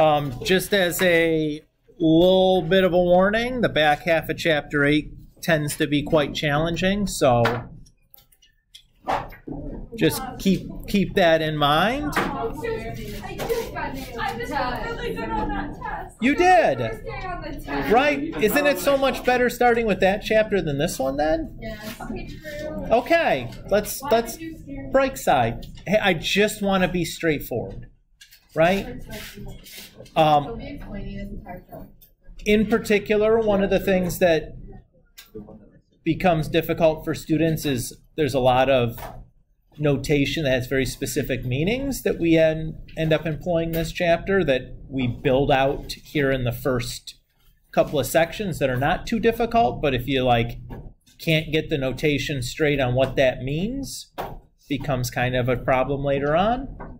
Um, just as a little bit of a warning, the back half of chapter eight tends to be quite challenging, so just keep keep that in mind. I just got nailed. I just got really good on that test. You did. First day on the test. Right? Isn't it so much better starting with that chapter than this one then? Yes. Okay. Okay, let's let's break side. Hey, I just want to be straightforward, right? Um, be explaining this entire show. in particular, one of the things that becomes difficult for students is there's a lot of notation that has very specific meanings that we end, end up employing this chapter that we build out here in the first couple of sections that are not too difficult, but if you like can't get the notation straight on what that means, becomes kind of a problem later on.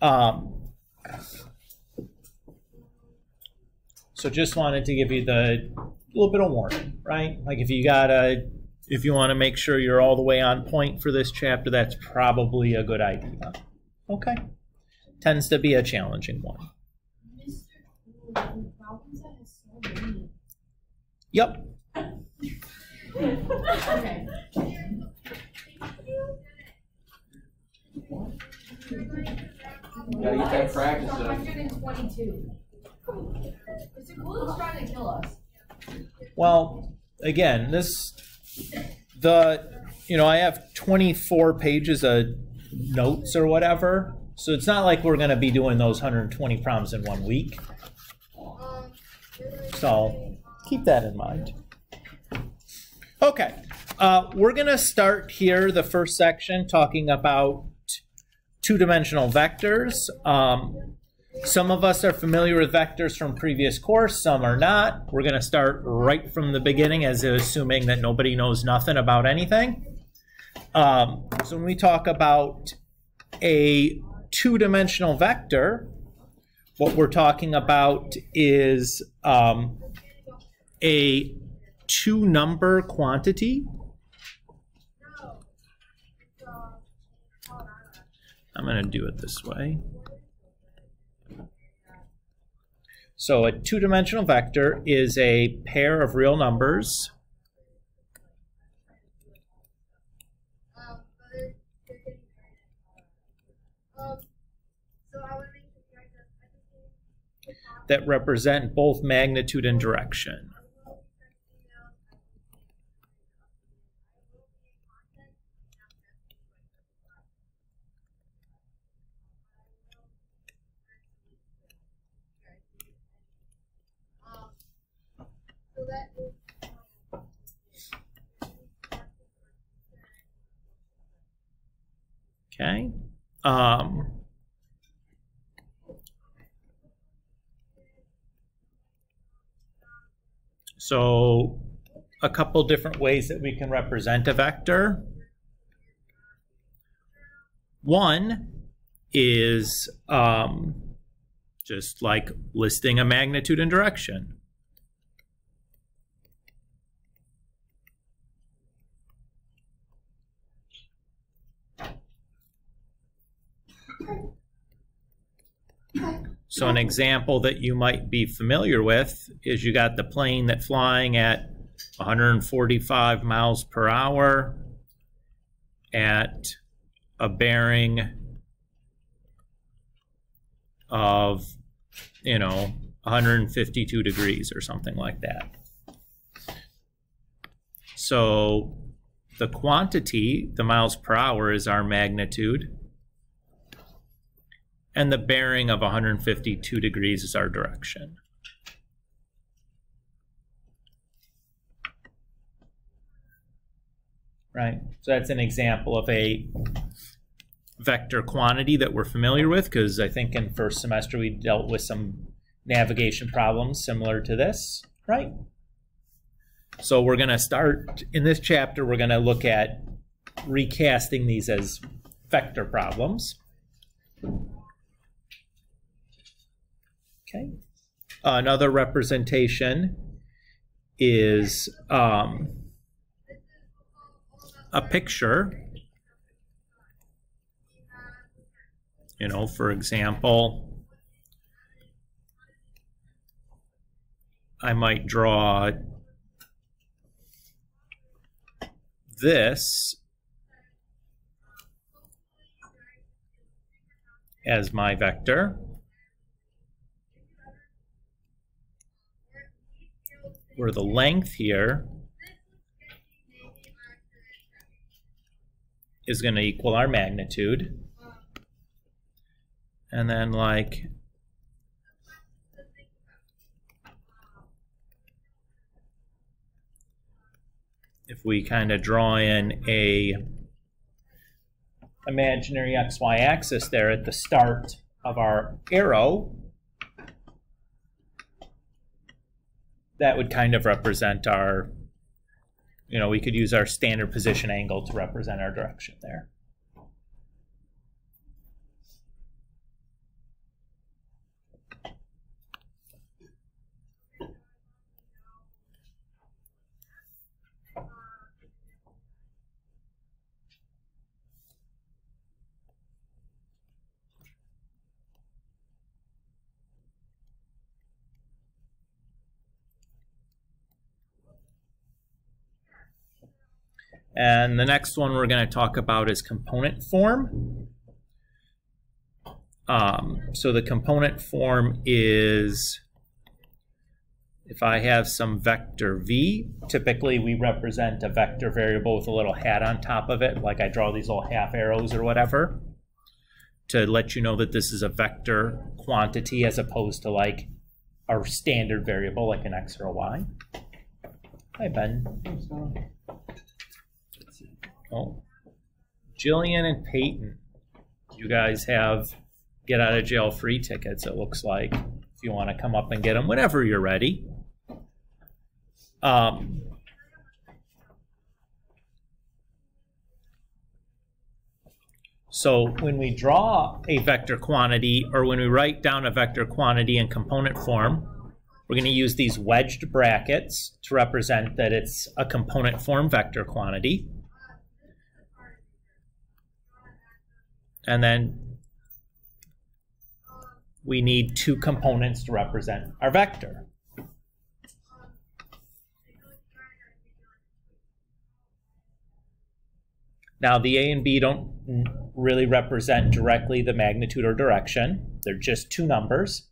Um, So just wanted to give you the little bit of warning, right? Like if you got a, if you want to make sure you're all the way on point for this chapter, that's probably a good idea. Okay. Tends to be a challenging one. Yep. Okay. Gotta get that practice up. hundred and twenty-two. Is it cool it's trying to kill us? Well, again, this the you know I have 24 pages of notes or whatever, so it's not like we're going to be doing those 120 problems in one week. So keep that in mind. Okay, uh, we're going to start here the first section talking about two-dimensional vectors. Um, some of us are familiar with vectors from previous course, some are not. We're going to start right from the beginning as assuming that nobody knows nothing about anything. Um, so when we talk about a two-dimensional vector, what we're talking about is um, a two-number quantity. I'm going to do it this way. So a two-dimensional vector is a pair of real numbers that represent both magnitude and direction. Okay. Um, so a couple different ways that we can represent a vector. One is um, just like listing a magnitude and direction. So an example that you might be familiar with is you got the plane that flying at 145 miles per hour at a bearing of, you know, 152 degrees or something like that. So the quantity, the miles per hour, is our magnitude and the bearing of 152 degrees is our direction. Right, so that's an example of a vector quantity that we're familiar with because I think in first semester we dealt with some navigation problems similar to this, right? So we're going to start in this chapter, we're going to look at recasting these as vector problems. Okay. Another representation is um, a picture. You know, for example, I might draw this as my vector. Where the length here is going to equal our magnitude. And then like if we kind of draw in a imaginary xy axis there at the start of our arrow, that would kind of represent our, you know, we could use our standard position angle to represent our direction there. And the next one we're going to talk about is component form. Um, so the component form is if I have some vector v, typically we represent a vector variable with a little hat on top of it, like I draw these little half arrows or whatever, to let you know that this is a vector quantity as opposed to like a standard variable like an x or a y. Hi, Ben. Oh, Jillian and Peyton, you guys have get out of jail free tickets, it looks like, if you want to come up and get them whenever you're ready. Um, so when we draw a vector quantity or when we write down a vector quantity in component form, we're going to use these wedged brackets to represent that it's a component form vector quantity. And then we need two components to represent our vector. Now the A and B don't really represent directly the magnitude or direction. They're just two numbers.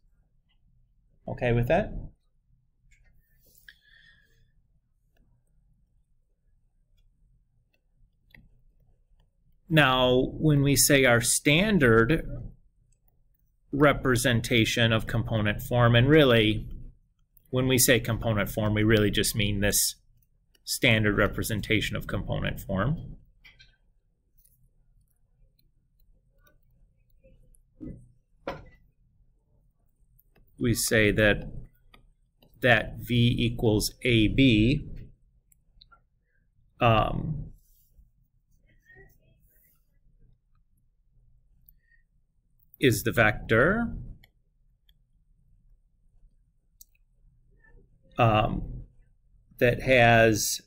Okay with that? Now, when we say our standard representation of component form, and really, when we say component form, we really just mean this standard representation of component form. We say that that V equals AB. Um, is the vector. Um, that has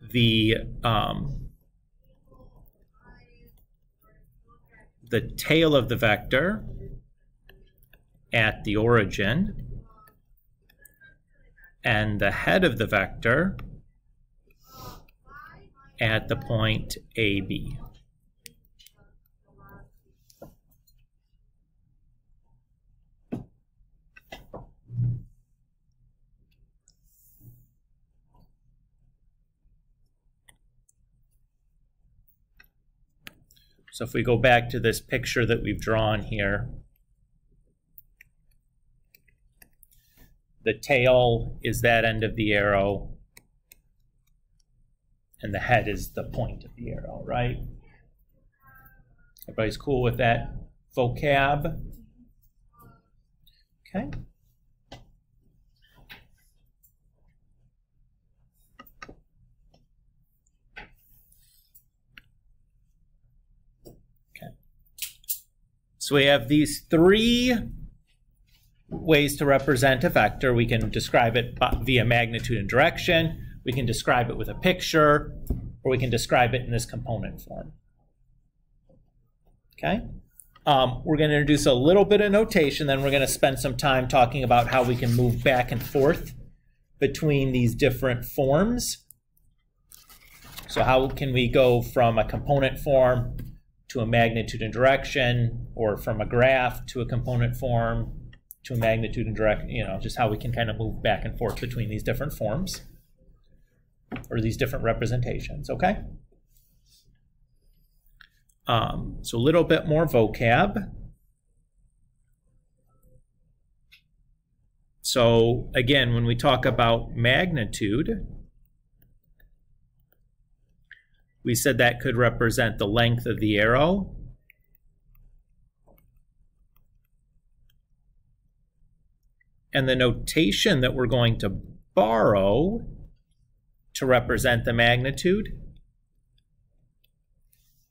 the um, the tail of the vector at the origin and the head of the vector at the point AB. So if we go back to this picture that we've drawn here, the tail is that end of the arrow, and the head is the point of the arrow, right? Everybody's cool with that vocab? Okay. So we have these three ways to represent a vector. We can describe it via magnitude and direction. We can describe it with a picture, or we can describe it in this component form. Okay? um, we're going to introduce a little bit of notation, then we're going to spend some time talking about how we can move back and forth between these different forms. So how can we go from a component form to a magnitude and direction, or from a graph to a component form to a magnitude and direction, you know, just how we can kind of move back and forth between these different forms or these different representations, okay? Um, so a little bit more vocab. So again, when we talk about magnitude, we said that could represent the length of the arrow. And the notation that we're going to borrow to represent the magnitude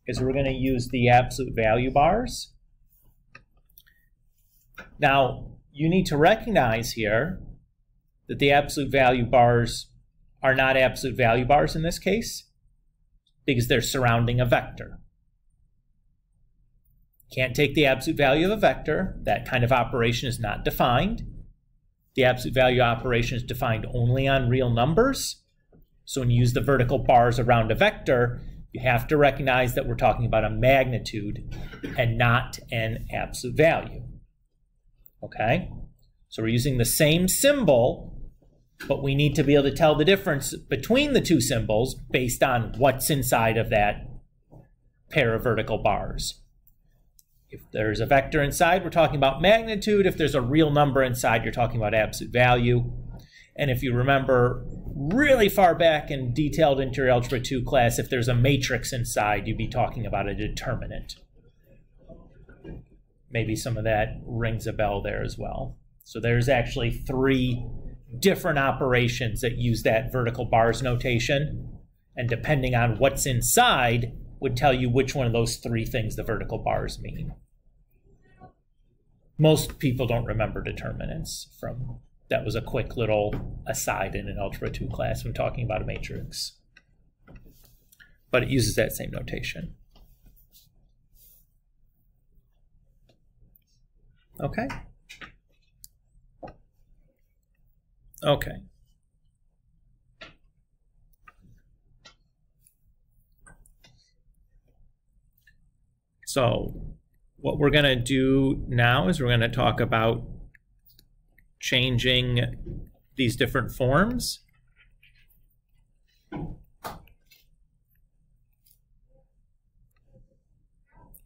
is we're going to use the absolute value bars. Now, you need to recognize here that the absolute value bars are not absolute value bars in this case because they're surrounding a vector. Can't take the absolute value of a vector. That kind of operation is not defined. The absolute value operation is defined only on real numbers. So when you use the vertical bars around a vector, you have to recognize that we're talking about a magnitude and not an absolute value. Okay? So we're using the same symbol, but we need to be able to tell the difference between the two symbols based on what's inside of that pair of vertical bars. If there's a vector inside, we're talking about magnitude. If there's a real number inside, you're talking about absolute value. And if you remember really far back in detailed interior algebra 2 class, if there's a matrix inside, you'd be talking about a determinant. Maybe some of that rings a bell there as well. So there's actually three different operations that use that vertical bars notation. And depending on what's inside, would tell you which one of those three things the vertical bars mean. Most people don't remember determinants from that was a quick little aside in an Algebra 2 class when talking about a matrix. But it uses that same notation. Okay. Okay. So what we're going to do now is we're going to talk about changing these different forms.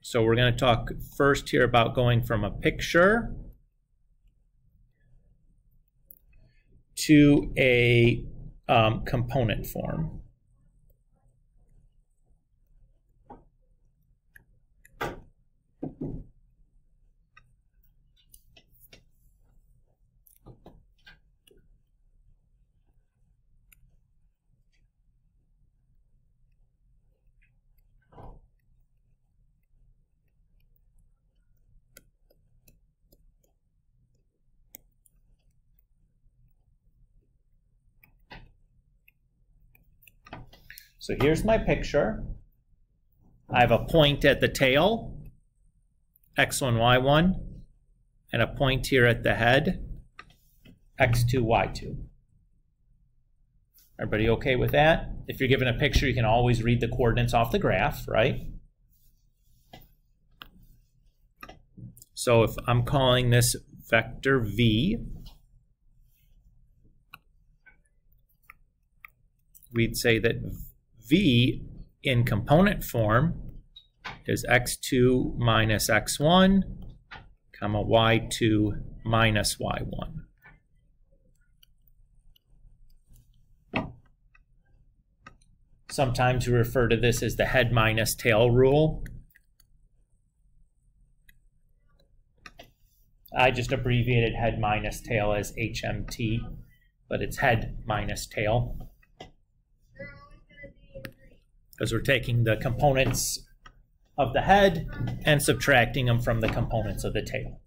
So we're going to talk first here about going from a picture to a um, component form. So here's my picture. I have a point at the tail, x1, y1, and a point here at the head, x2, y2. Everybody okay with that? If you're given a picture, you can always read the coordinates off the graph, right? So if I'm calling this vector v, we'd say that v in component form is x2 minus x1, comma y2 minus y1. Sometimes we refer to this as the head minus tail rule. I just abbreviated head minus tail as HMT, but it's head minus tail because we're taking the components of the head and subtracting them from the components of the tail.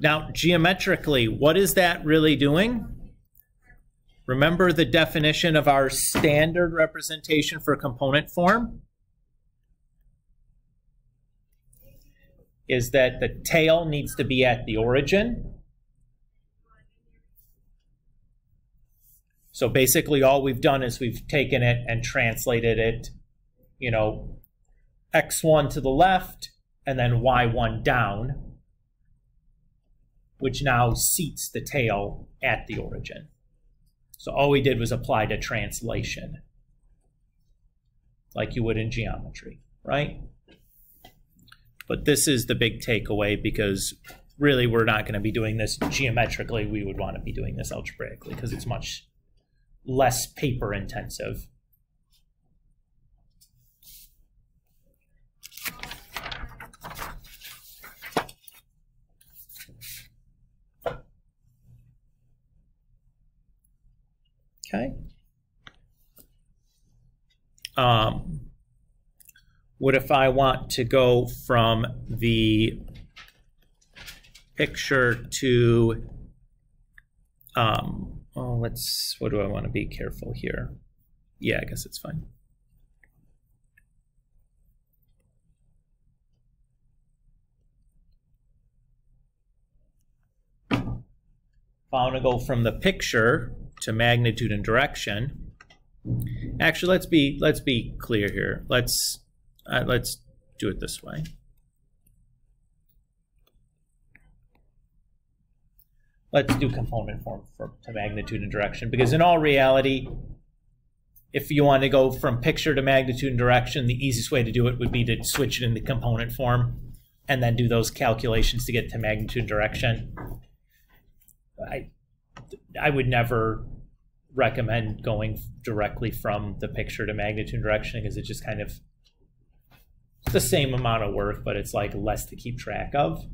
Now, geometrically, what is that really doing? Remember the definition of our standard representation for component form? is that the tail needs to be at the origin. So basically all we've done is we've taken it and translated it, you know, x1 to the left and then y1 down, which now seats the tail at the origin. So all we did was apply to translation, like you would in geometry, right? But this is the big takeaway because really we're not going to be doing this geometrically. We would want to be doing this algebraically because it's much less paper intensive. Okay. Um, what if I want to go from the picture to, um, oh, let's, what do I want to be careful here? Yeah, I guess it's fine. If I want to go from the picture to magnitude and direction. Actually, let's be let's be clear here. Let's uh, let's do it this way. Let's do component form for, to magnitude and direction because in all reality, if you want to go from picture to magnitude and direction, the easiest way to do it would be to switch it into component form and then do those calculations to get to magnitude and direction. I I would never recommend going directly from the picture to magnitude and direction because it just kind of the same amount of work, but it's like less to keep track of.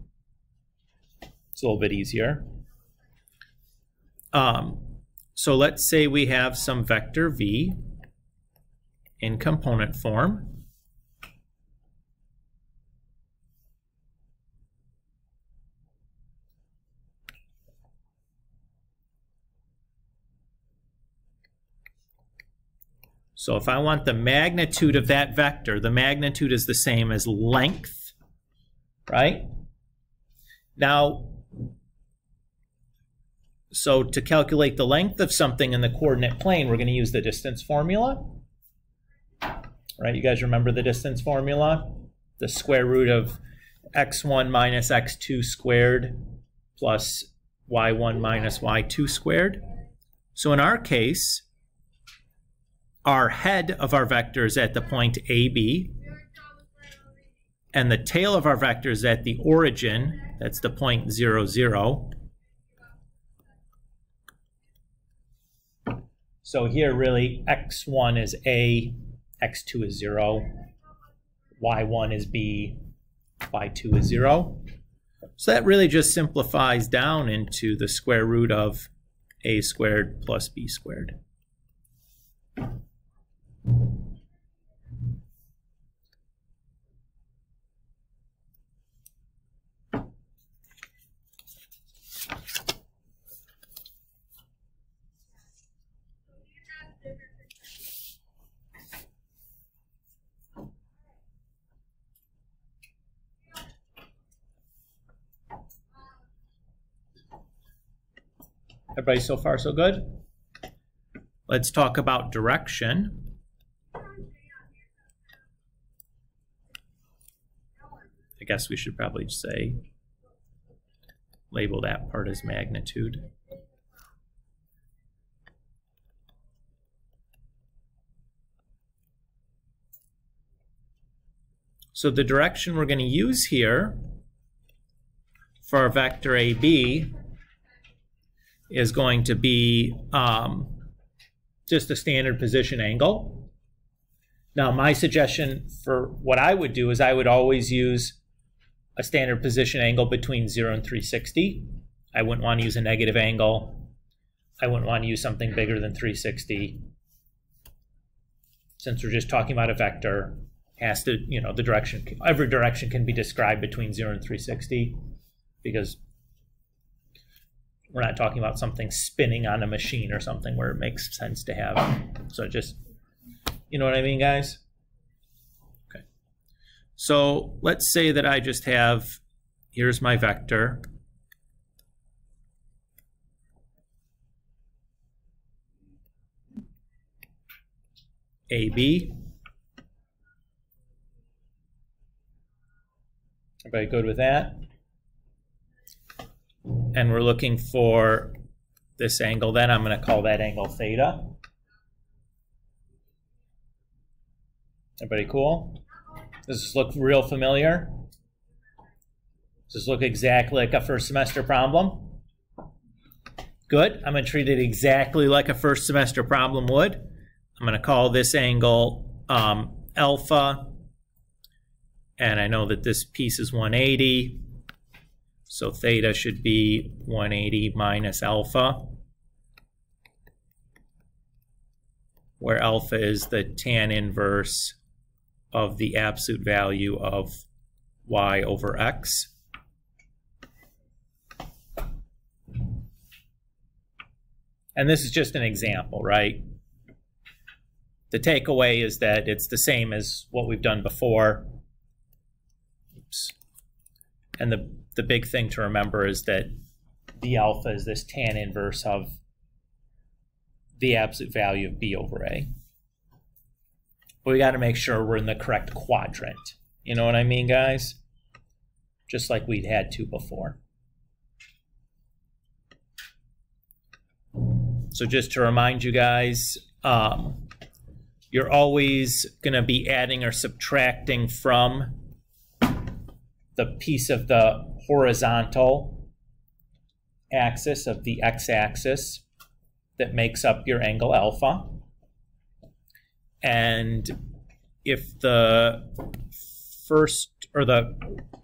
It's a little bit easier. Um, so let's say we have some vector v in component form. So if I want the magnitude of that vector, the magnitude is the same as length, right? Now, so to calculate the length of something in the coordinate plane, we're going to use the distance formula. Right, you guys remember the distance formula? The square root of x1 minus x2 squared plus y1 minus y2 squared. So in our case, our head of our vector is at the point AB, and the tail of our vector is at the origin, that's the point 0, 0. So here really x1 is A, x2 is 0, y1 is B, y2 is 0. So that really just simplifies down into the square root of a squared plus b squared. Everybody so far so good? Let's talk about direction. I guess we should probably say, label that part as magnitude. So the direction we're going to use here for our vector AB is going to be um, just a standard position angle. Now, my suggestion for what I would do is I would always use a standard position angle between 0 and 360. I wouldn't want to use a negative angle. I wouldn't want to use something bigger than 360. Since we're just talking about a vector, has to, you know, the direction, every direction can be described between 0 and 360 because we're not talking about something spinning on a machine or something where it makes sense to have. So just, you know what I mean, guys? Okay. So let's say that I just have here's my vector. AB. Everybody good with that? And we're looking for this angle then. I'm going to call that angle theta. Everybody cool? Does this look real familiar? Does this look exactly like a first semester problem? Good. I'm going to treat it exactly like a first semester problem would. I'm going to call this angle um, alpha. And I know that this piece is 180. So theta should be 180 minus alpha. Where alpha is the tan inverse of the absolute value of y over x. And this is just an example, right? The takeaway is that it's the same as what we've done before. Oops. And the, the big thing to remember is that the alpha is this tan inverse of the absolute value of b over a. But we got to make sure we're in the correct quadrant. You know what I mean, guys? Just like we'd had to before. So just to remind you guys, um, you're always going to be adding or subtracting from the piece of the horizontal axis of the x-axis that makes up your angle alpha. And if the first or the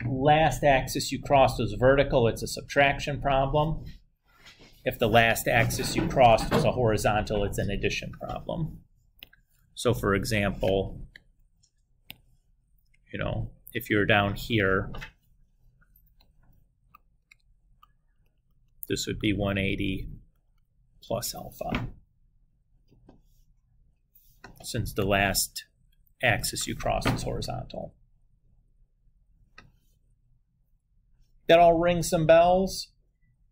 last axis you crossed was vertical, it's a subtraction problem. If the last axis you crossed was a horizontal, it's an addition problem. So for example, you know, if you're down here, this would be 180 plus alpha. Since the last axis you crossed is horizontal. That all rings some bells?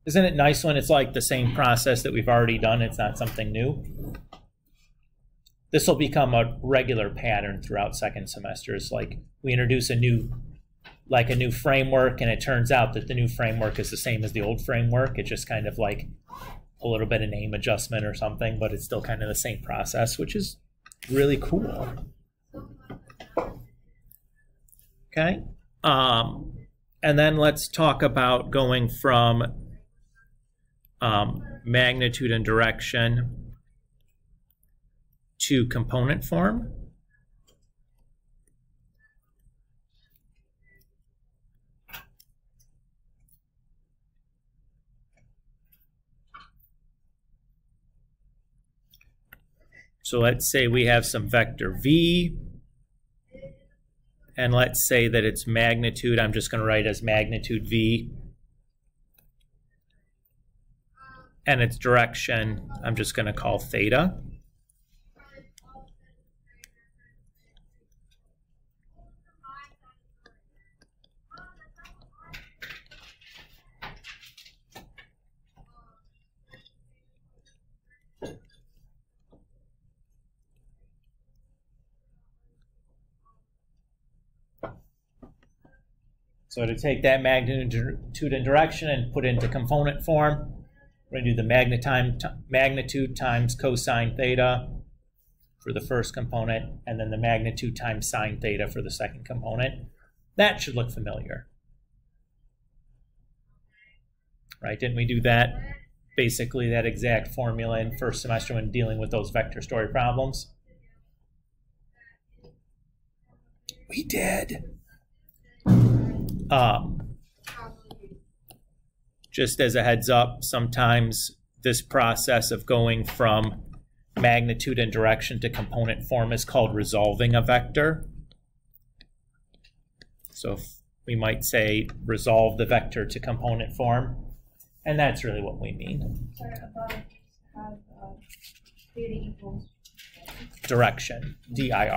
Isn't it nice when it's like the same process that we've already done? It's not something new. This will become a regular pattern throughout second semesters. Like we introduce a new, like a new framework, and it turns out that the new framework is the same as the old framework. It's just kind of like a little bit of name adjustment or something, but it's still kind of the same process, which is really cool. Okay. Um, and then let's talk about going from um, magnitude and direction to component form. So let's say we have some vector v, and let's say that its magnitude, I'm just going to write as magnitude v, and its direction, I'm just going to call theta. So to take that magnitude and direction and put it into component form, we're going to do the magnitude times cosine theta for the first component, and then the magnitude times sine theta for the second component. That should look familiar. Right, didn't we do that? Basically that exact formula in first semester when dealing with those vector story problems. We did. Um, just as a heads up, sometimes this process of going from magnitude and direction to component form is called resolving a vector. So we might say resolve the vector to component form, and that's really what we mean. Sorry, I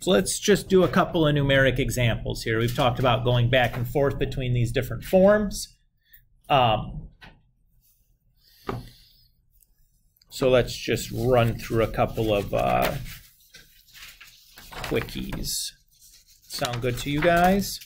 So let's just do a couple of numeric examples here. We've talked about going back and forth between these different forms. Um, so let's just run through a couple of uh, quickies. Sound good to you guys?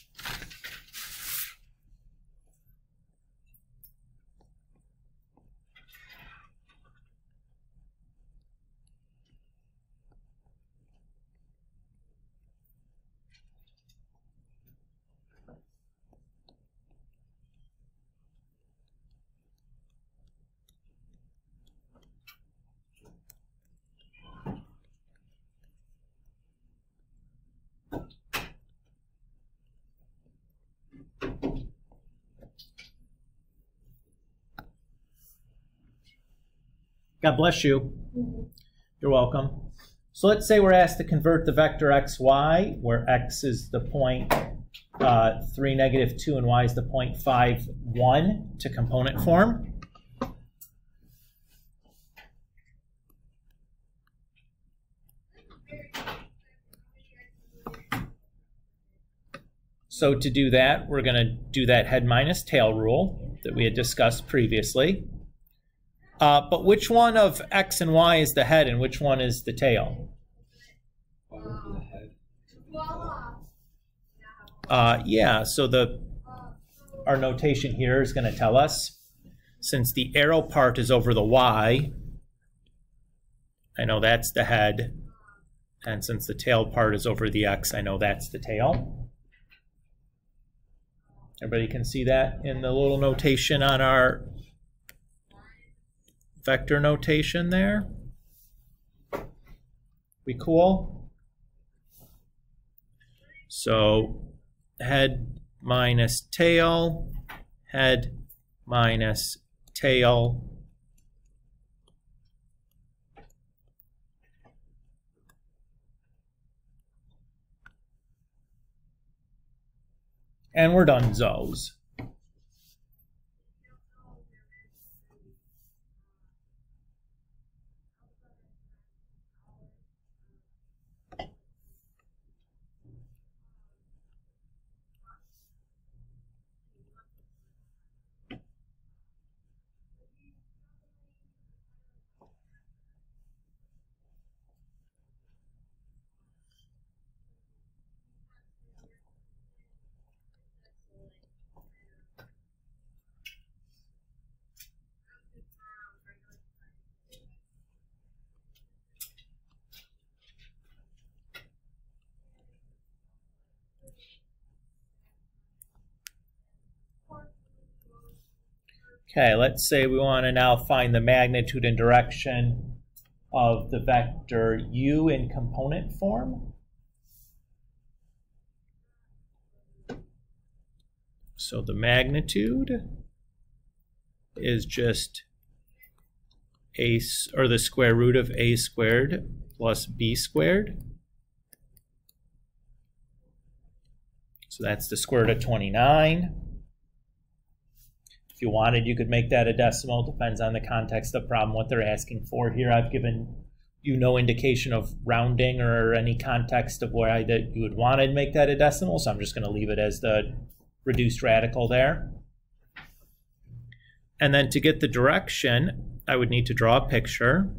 God bless you. You're welcome. So let's say we're asked to convert the vector xy, where x is the point uh, 3, negative 2, and y is the point 5, 1, to component form. So to do that, we're going to do that head minus tail rule that we had discussed previously. Uh, but which one of x and y is the head and which one is the tail? Uh, yeah, so the our notation here is going to tell us since the arrow part is over the y, I know that's the head. And since the tail part is over the x, I know that's the tail. Everybody can see that in the little notation on our vector notation there. We cool? So head minus tail, head minus tail. And we're done, Zos. Okay, let's say we want to now find the magnitude and direction of the vector u in component form. So the magnitude is just a or the square root of a squared plus b squared. So that's the square root of 29 you wanted, you could make that a decimal. Depends on the context of the problem, what they're asking for. Here, I've given you no indication of rounding or any context of why that you would want to make that a decimal. So I'm just going to leave it as the reduced radical there. And then to get the direction, I would need to draw a picture.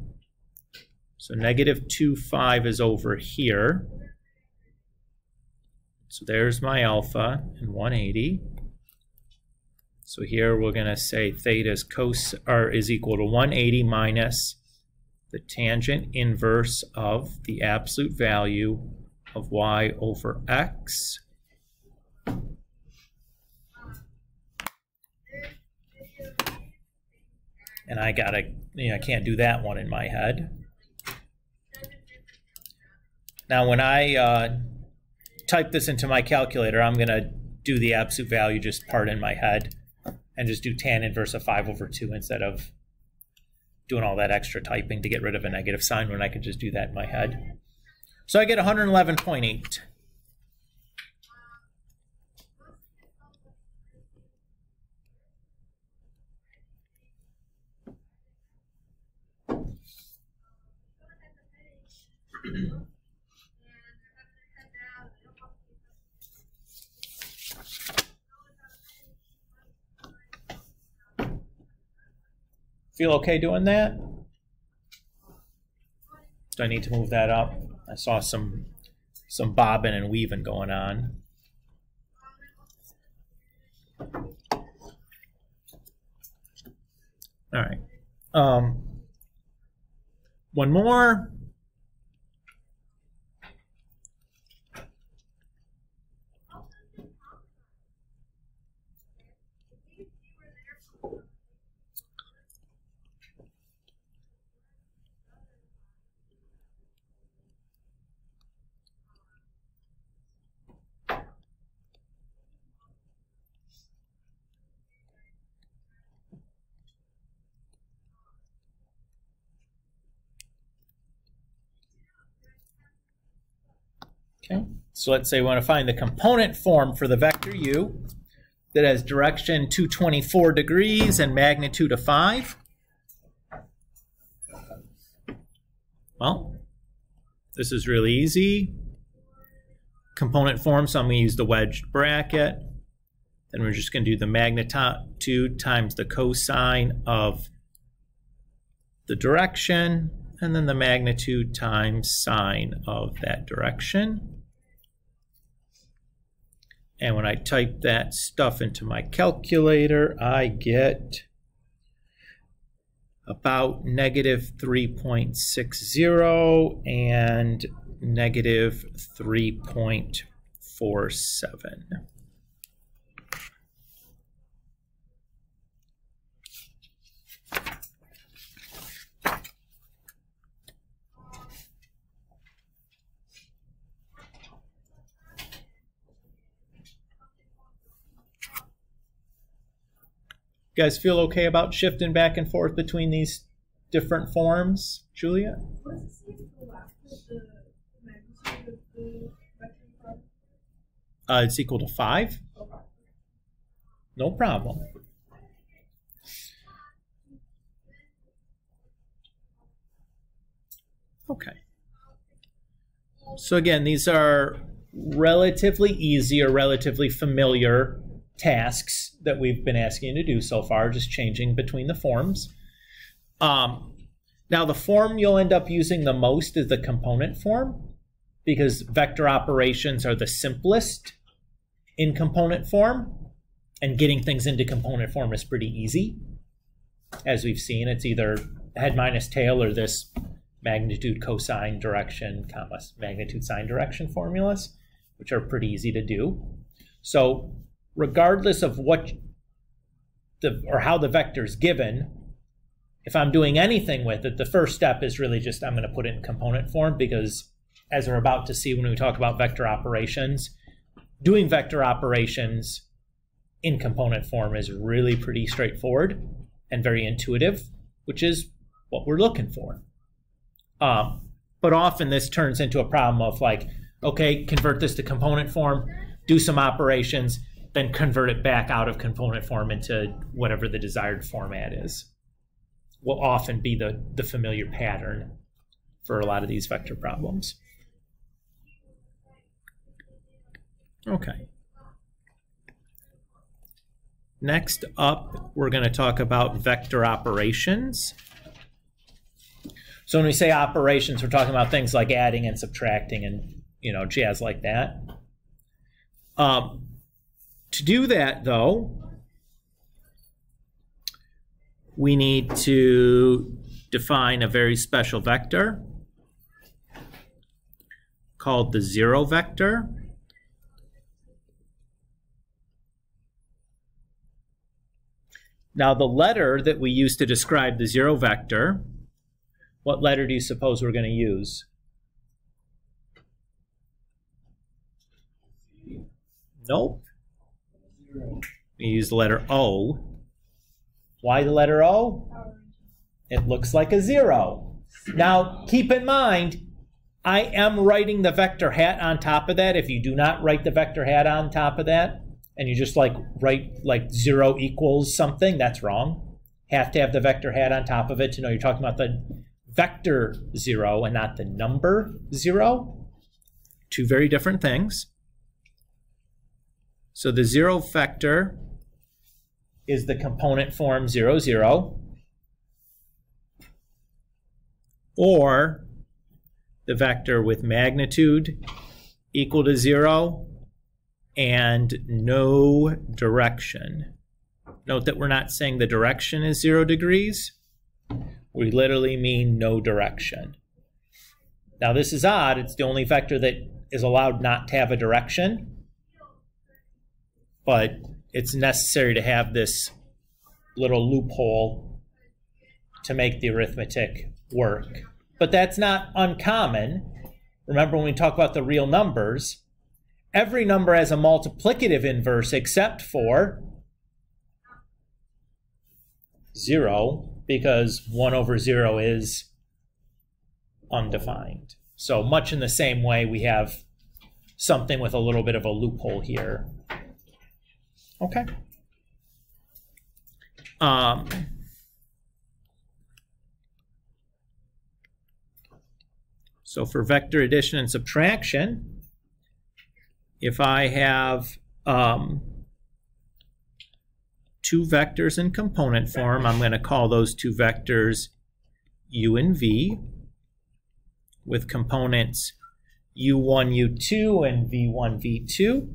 So negative 2, 5 is over here. So there's my alpha and 180. So here we're going to say theta is, cos or is equal to 180 minus the tangent inverse of the absolute value of y over x. And I gotta, you know, I can't do that one in my head. Now when I uh, type this into my calculator, I'm gonna do the absolute value just part in my head and just do tan inverse of 5 over 2 instead of doing all that extra typing to get rid of a negative sign when I could just do that in my head. So I get 111.8. Feel okay doing that? Do I need to move that up? I saw some some bobbing and weaving going on. All right. Um, one more. Okay, so let's say we want to find the component form for the vector u that has direction 224 degrees and magnitude of 5. Well, this is really easy. Component form, so I'm going to use the wedged bracket. Then we're just going to do the magnitude times the cosine of the direction, and then the magnitude times sine of that direction. And when I type that stuff into my calculator, I get about negative 3.60 and negative 3.47. You guys feel okay about shifting back and forth between these different forms, Julia? Uh, it's equal to 5? No problem. Okay. So again, these are relatively easy or relatively familiar tasks that we've been asking you to do so far, just changing between the forms. Um, now, the form you'll end up using the most is the component form because vector operations are the simplest in component form, and getting things into component form is pretty easy. As we've seen, it's either head minus tail or this magnitude cosine direction, comma, magnitude sine direction formulas, which are pretty easy to do. So regardless of what the or how the vector is given, if I'm doing anything with it, the first step is really just I'm going to put it in component form because as we're about to see when we talk about vector operations, doing vector operations in component form is really pretty straightforward and very intuitive, which is what we're looking for. Um, but often this turns into a problem of like, okay, convert this to component form, do some operations, then convert it back out of component form into whatever the desired format is. Will often be the, the familiar pattern for a lot of these vector problems. Okay. Next up, we're going to talk about vector operations. So when we say operations, we're talking about things like adding and subtracting and you know jazz like that. Um, to do that, though, we need to define a very special vector called the zero vector. Now, the letter that we use to describe the zero vector, what letter do you suppose we're going to use? Nope. We use the letter O. Why the letter O? It looks like a zero. Now, keep in mind, I am writing the vector hat on top of that. If you do not write the vector hat on top of that, and you just like write like zero equals something, that's wrong. Have to have the vector hat on top of it to know you're talking about the vector zero and not the number zero. Two very different things. So the zero vector is the component form 0, 0. or the vector with magnitude equal to zero and no direction. Note that we're not saying the direction is zero degrees. We literally mean no direction. Now this is odd. It's the only vector that is allowed not to have a direction. But it's necessary to have this little loophole to make the arithmetic work. But that's not uncommon. Remember when we talk about the real numbers, every number has a multiplicative inverse except for 0 because 1 over 0 is undefined. So much in the same way, we have something with a little bit of a loophole here. Okay. Um, so for vector addition and subtraction, if I have um, two vectors in component form. I'm going to call those two vectors u and v with components u1, u2, and v1, v2.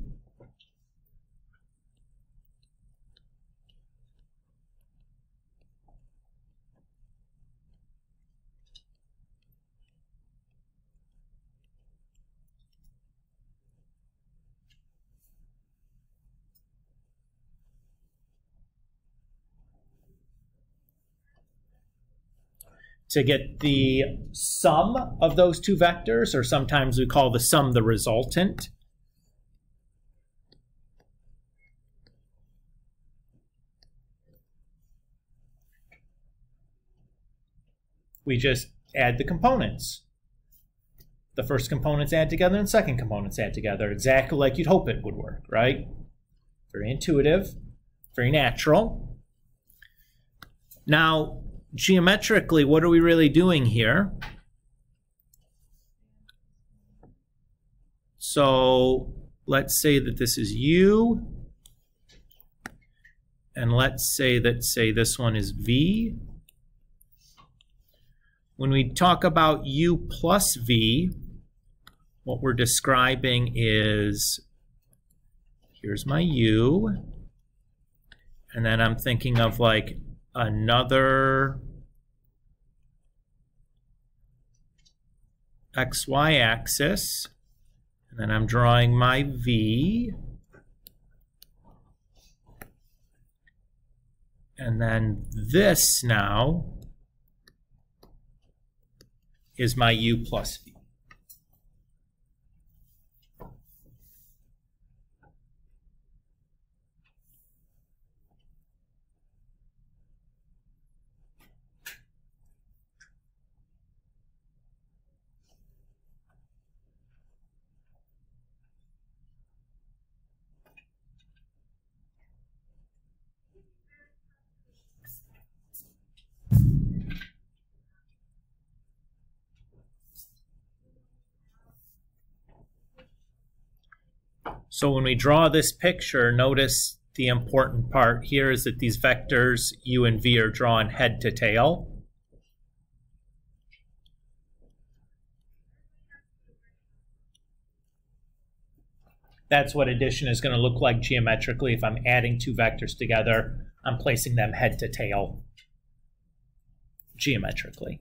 To get the sum of those two vectors, or sometimes we call the sum the resultant. We just add the components. The first components add together and second components add together, exactly like you'd hope it would work, right? Very intuitive, very natural. Now, geometrically, what are we really doing here? So let's say that this is U, and let's say that, say, this one is V. When we talk about U plus V, what we're describing is, here's my U, and then I'm thinking of like another xy axis and then I'm drawing my V and then this now is my u plus v. So when we draw this picture, notice the important part here is that these vectors u and v are drawn head to tail. That's what addition is going to look like geometrically. If I'm adding two vectors together, I'm placing them head to tail geometrically.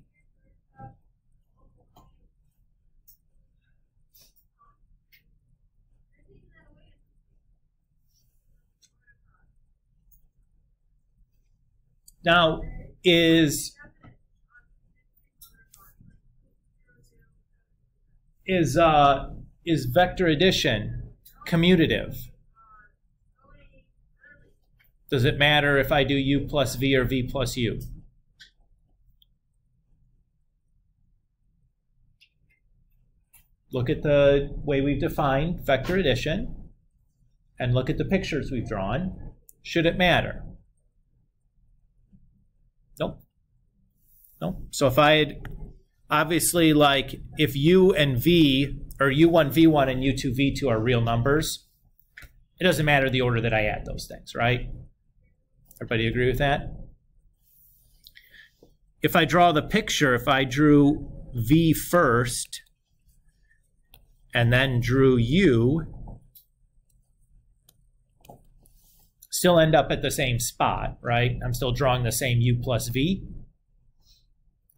Now, is is uh, is vector addition commutative? Does it matter if I do u plus v or v plus u? Look at the way we've defined vector addition and look at the pictures we've drawn. Should it matter? Nope. Nope. So if I had, obviously, like if u and v, or u1, v1, and u2, v2 are real numbers, it doesn't matter the order that I add those things, right? Everybody agree with that? if I draw the picture, if I drew V first and then drew U, still end up at the same spot, right? I'm still drawing the same U plus V.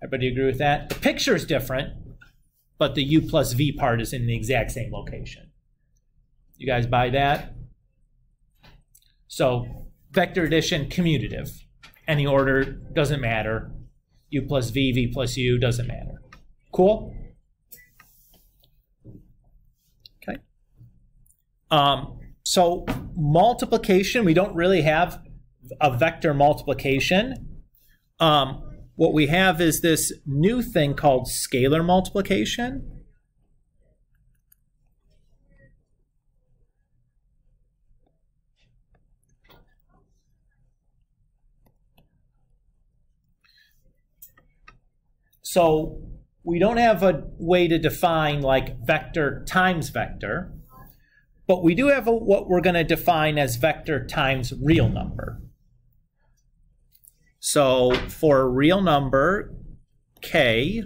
Everybody agree with that? The picture is different, but the U plus V part is in the exact same location. You guys buy that? So vector addition, commutative. Any order, doesn't matter. U plus V, V plus U, doesn't matter. Cool? Okay. Um, so multiplication, we don't really have a vector multiplication. Um, what we have is this new thing called scalar multiplication. So we don't have a way to define like vector times vector, but we do have a, what we're going to define as vector times real number. So for a real number, k,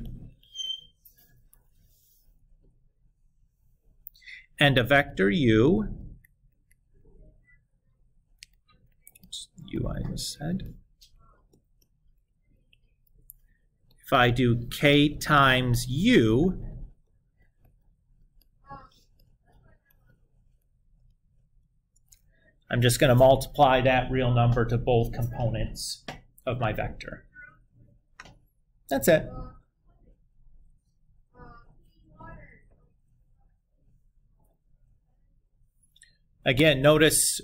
and a vector u, u I just said, if I do k times u, I'm just going to multiply that real number to both components of my vector. That's it. Again, notice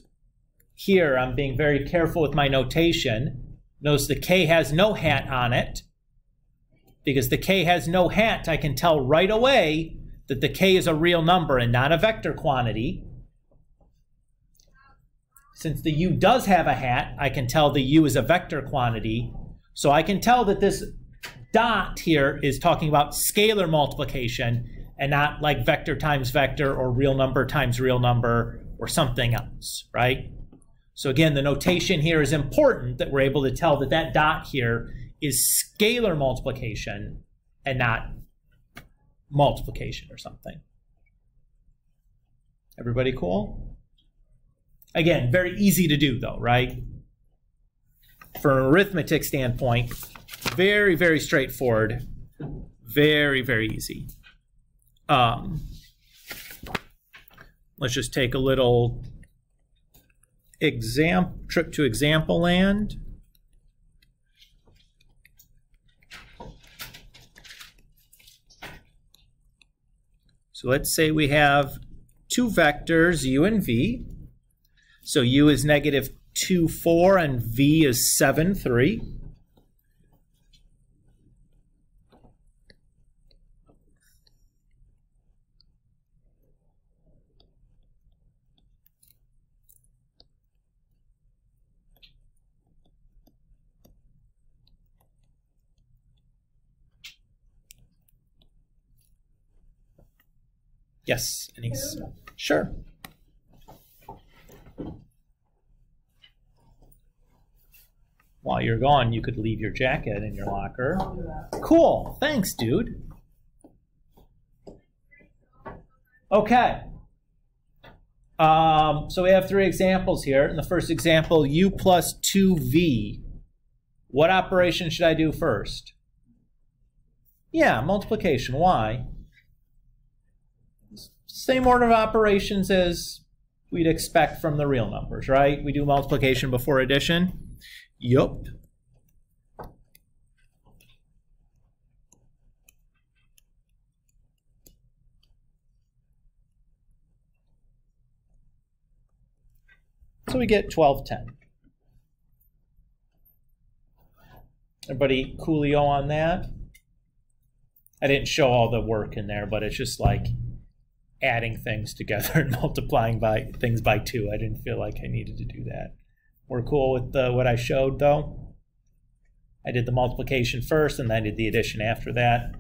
here I'm being very careful with my notation. Notice the k has no hat on it. Because the k has no hat, I can tell right away that the k is a real number and not a vector quantity. Since the u does have a hat, I can tell the u is a vector quantity. So I can tell that this dot here is talking about scalar multiplication and not like vector times vector or real number times real number or something else, right? So again, the notation here is important that we're able to tell that that dot here is scalar multiplication and not multiplication or something. Everybody cool? Again, very easy to do though, right? From an arithmetic standpoint, very, very straightforward. Very, very easy. Um, let's just take a little exam trip to example land. So let's say we have two vectors, u and v. So u is negative 2, 4, and v is 7, 3. Yes, Anise. Sure. While you're gone, you could leave your jacket in your locker. Cool. Thanks, dude. Okay. Um, so we have three examples here. In the first example, u plus 2v. What operation should I do first? Yeah, multiplication. Why? Same order of operations as we'd expect from the real numbers, right? We do multiplication before addition. Yup. So we get 1210. Everybody coolio on that? I didn't show all the work in there, but it's just like adding things together and multiplying by things by two. I didn't feel like I needed to do that. We're cool with the, what I showed though. I did the multiplication first and then I did the addition after that.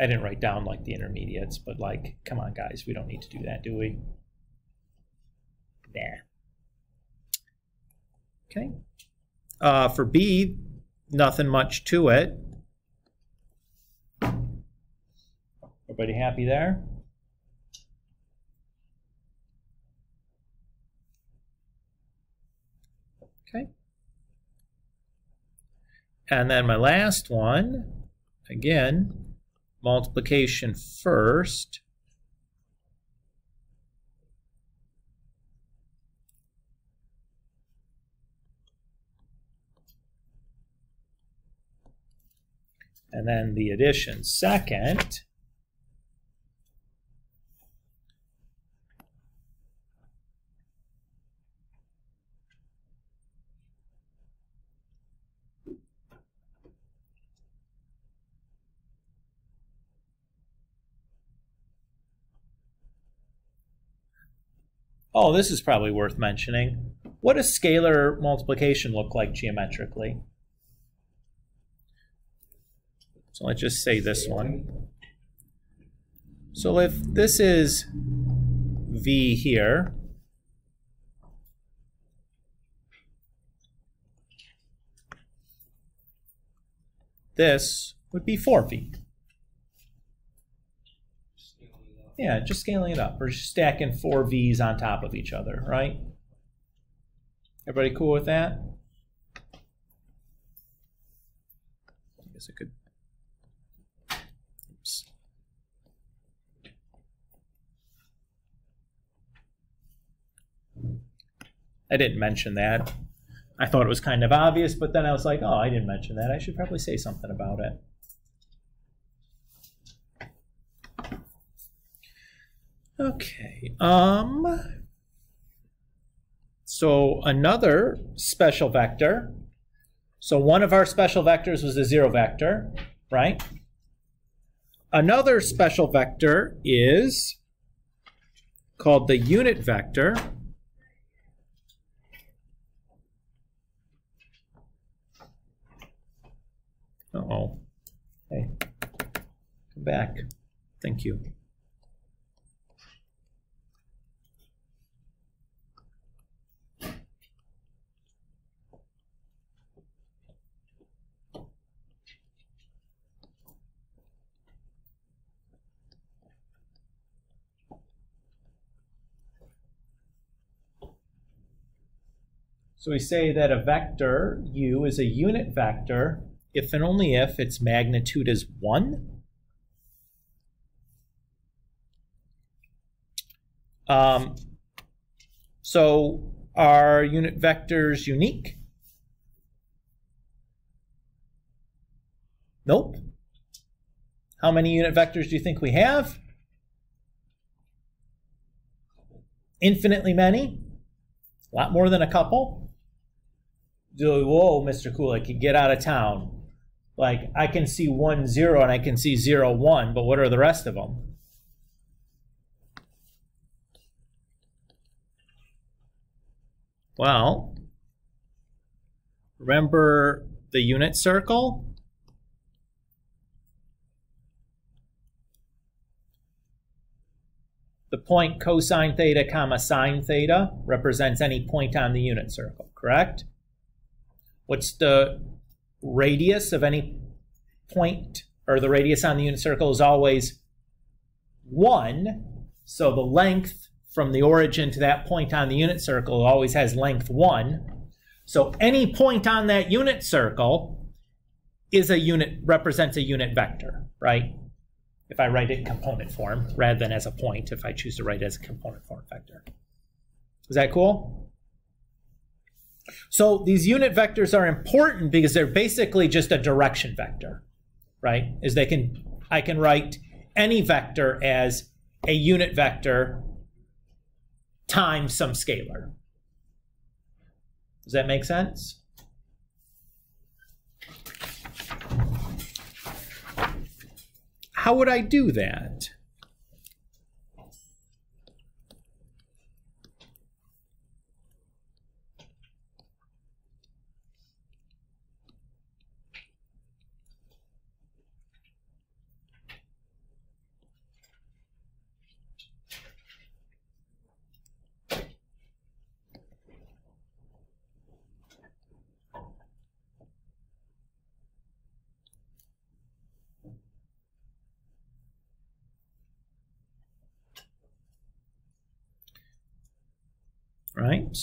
I didn't write down like the intermediates, but like, come on guys, we don't need to do that, do we? Nah. Okay. Uh, for B, nothing much to it. Everybody happy there? Okay. And then my last one, again, multiplication first. And then the addition second. Oh, this is probably worth mentioning. What does scalar multiplication look like geometrically? So let's just say this one. So if this is V here, this would be 4V. Yeah, just scaling it up. We're stacking four V's on top of each other, right? Everybody cool with that? I guess I could. Oops. I didn't mention that. I thought it was kind of obvious, but then I was like, oh, I didn't mention that. I should probably say something about it. Okay. Um. So another special vector. So one of our special vectors was a zero vector, right? Another special vector is called the unit vector. Uh oh Hey, come back. Thank you. So we say that a vector u is a unit vector if and only if its magnitude is 1. Um, so are unit vectors unique? Nope. How many unit vectors do you think we have? Infinitely many. A lot more than a couple whoa, Mr. Kulick, get out of town. Like, I can see one zero and I can see zero one, but what are the rest of them? Well, remember the unit circle? The point cosine theta comma sine theta represents any point on the unit circle, correct? What's the radius of any point, or the radius on the unit circle is always 1. So the length from the origin to that point on the unit circle always has length 1. So any point on that unit circle is a unit, represents a unit vector, right? If I write it in component form rather than as a point, if I choose to write it as a component form vector. Is that cool? So these unit vectors are important because they're basically just a direction vector, right? Is they can I can write any vector as a unit vector times some scalar. Does that make sense? How would I do that?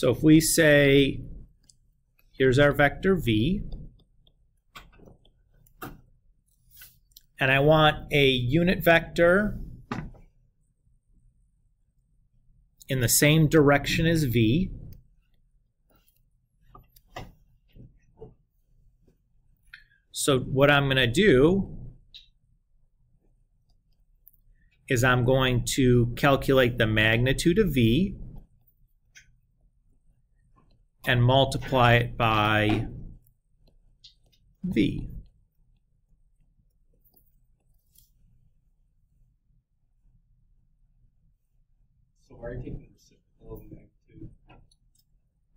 So if we say, here's our vector v, and I want a unit vector in the same direction as v, so what I'm going to do is I'm going to calculate the magnitude of v and multiply it by v. So are you taking the reciprocal of magnitude?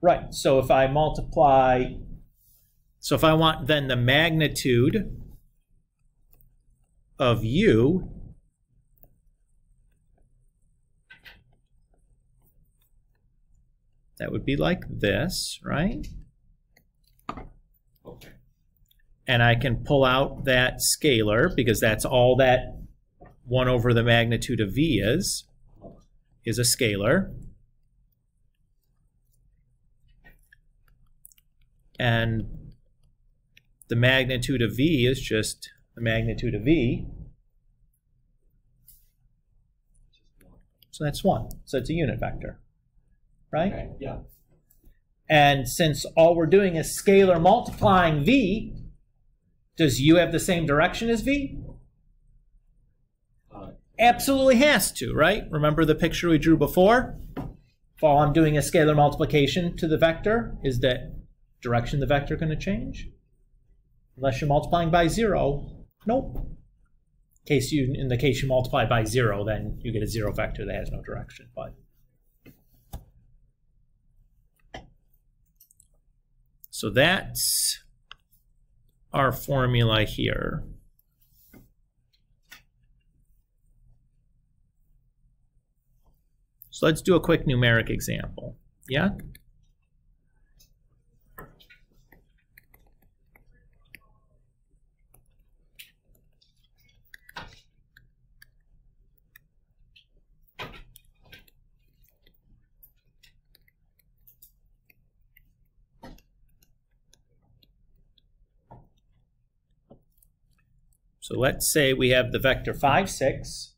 Right, so if I multiply, so if I want then the magnitude of u, that would be like this, right? Okay. And I can pull out that scalar because that's all that 1 over the magnitude of v is, is a scalar. And the magnitude of v is just the magnitude of v. So that's 1. So it's a unit vector, right? Okay, yeah. And since all we're doing is scalar multiplying v, does u have the same direction as v? Uh, Absolutely has to, right? Remember the picture we drew before? If all I'm doing is scalar multiplication to the vector, is that direction the vector going to change? Unless you're multiplying by zero, nope. Case you, in the case you multiply by zero, then you get a zero vector that has no direction. But so that's our formula here. So let's do a quick numeric example. Yeah? So let's say we have the vector 5, 6,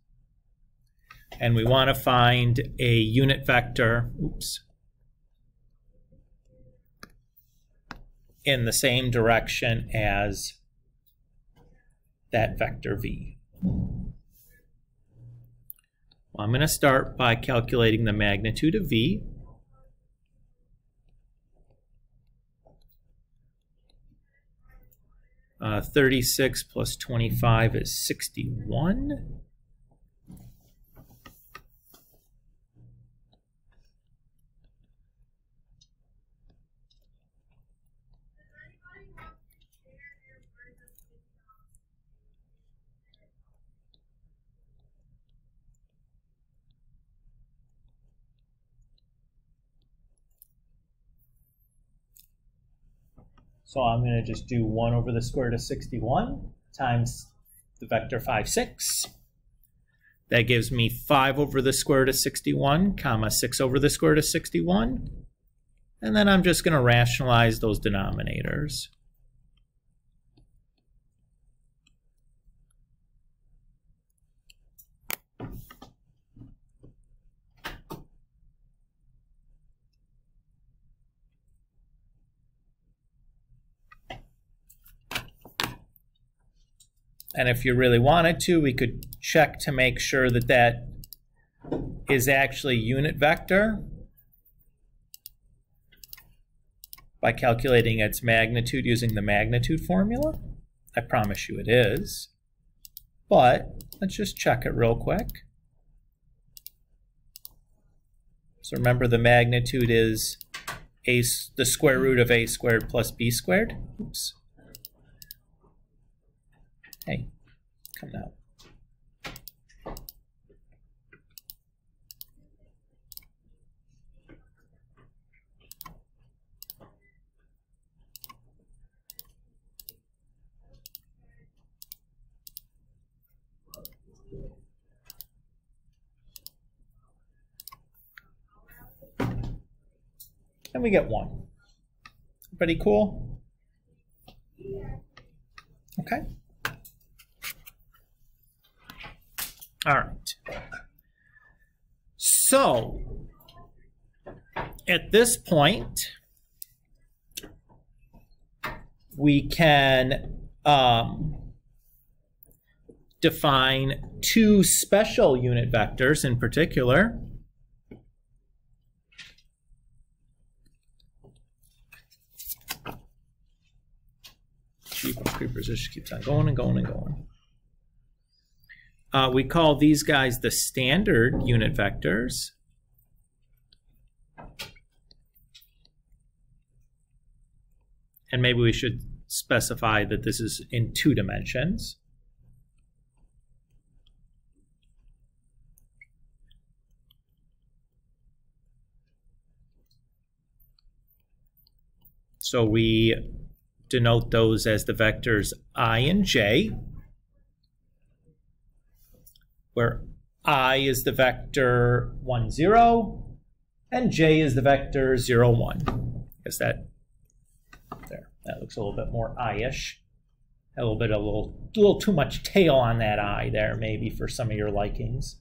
and we want to find a unit vector, oops, in the same direction as that vector v. Well, I'm going to start by calculating the magnitude of v. Uh, 36 plus 25 is 61. So I'm going to just do 1 over the square root of 61 times the vector 5, 6. That gives me 5 over the square root of 61, comma 6 over the square root of 61. And then I'm just going to rationalize those denominators. And if you really wanted to, we could check to make sure that that is actually unit vector by calculating its magnitude using the magnitude formula. I promise you it is. But let's just check it real quick. So remember the magnitude is a, the square root of a squared plus b squared. Oops. Hey, come out. and we get one. Pretty cool? Okay. All right. So, at this point, we can um, define two special unit vectors in particular. Creepers just keeps on going and going and going. Uh, we call these guys the standard unit vectors. And maybe we should specify that this is in two dimensions. So we denote those as the vectors i and j, where i is the vector 1, 0, and j is the vector 0, 1. I guess that, there, that looks a little bit more i-ish. A little bit, a little, a little too much tail on that i there, maybe for some of your likings.